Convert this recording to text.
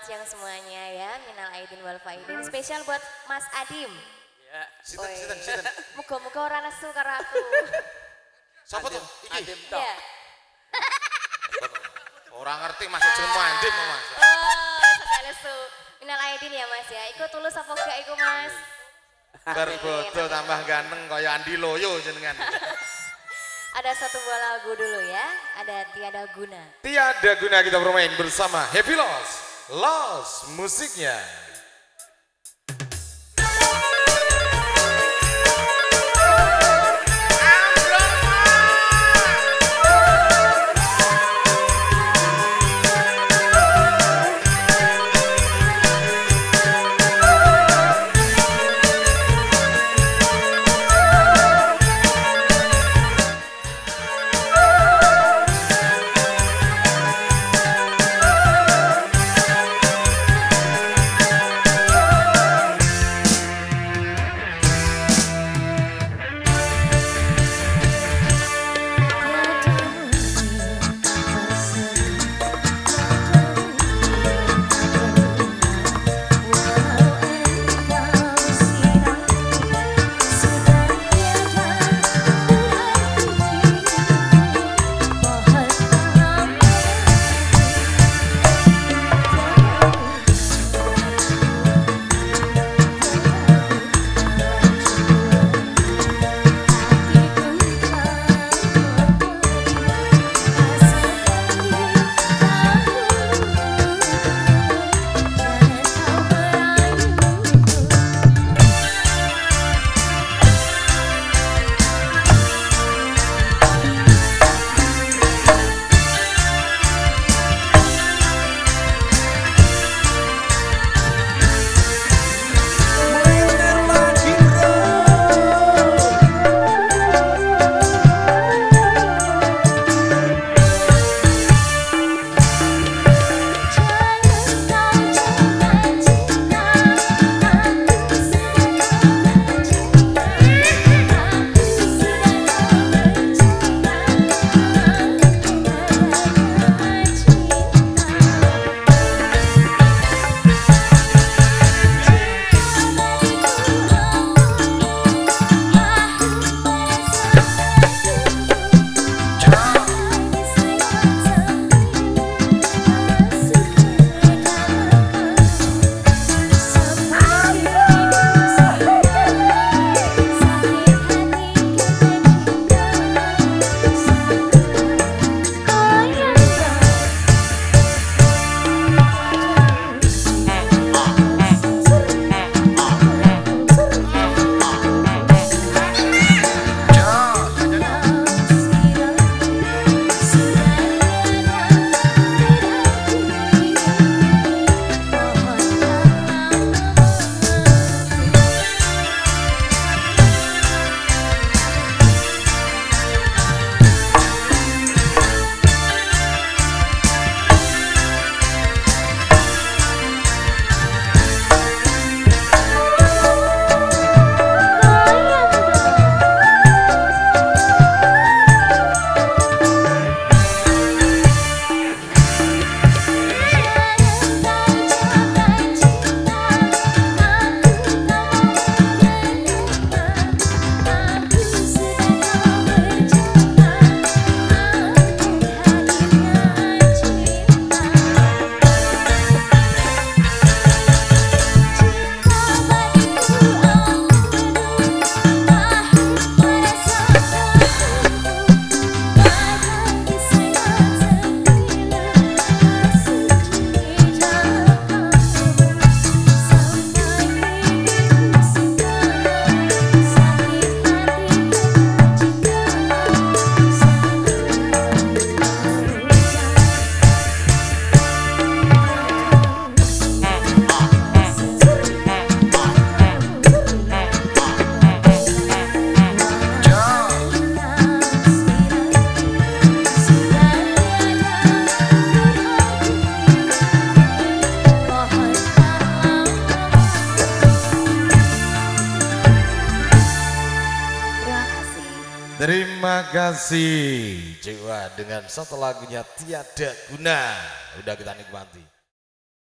Selamat siang semuanya ya, minal aidin wal faidin. Spesial buat Mas Adim. Ya. Sinten, sinten, sinten. Muga-muga ora nesu karo aku. Siapa tuh? Iki. Adim tok. Iya. Orang ngerti masuk jenengmu Andim Mas. Oh, sekali nesu. Minal aidin ya Mas ya. Iku tulus apa gak iku Mas? Berbodo tambah ganteng kaya Andi Loyo jenengan. Ada satu buah lagu dulu ya. Ada tiada guna. Tiada guna kita bermain bersama Happy Loss. Loss musiknya. Terima kasih Jiwa dengan satu lagunya Tiada Guna. Udah kita nikmati.